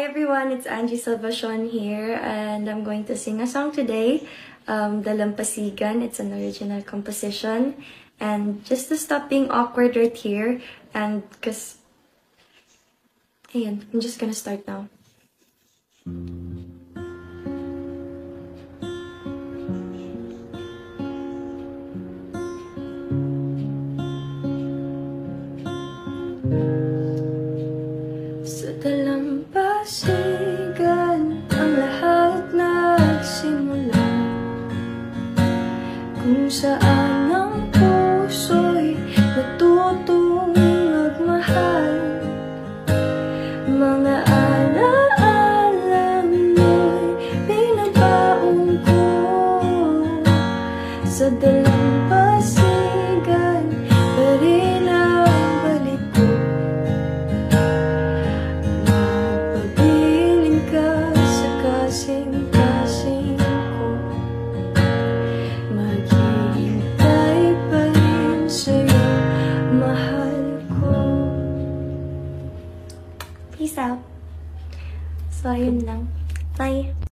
Hi everyone, it's Anji Salvacion here, and I'm going to sing a song today, um, The Dalampasigan. It's an original composition, and just to stop being awkward right here, and cause, ayan, I'm just gonna start now. Sa Kung saan ang puso'y natutong magmahal Mga alaala mo'y binabaong ko. Sa dalampasigan Peace out! So, ayun lang. Bye!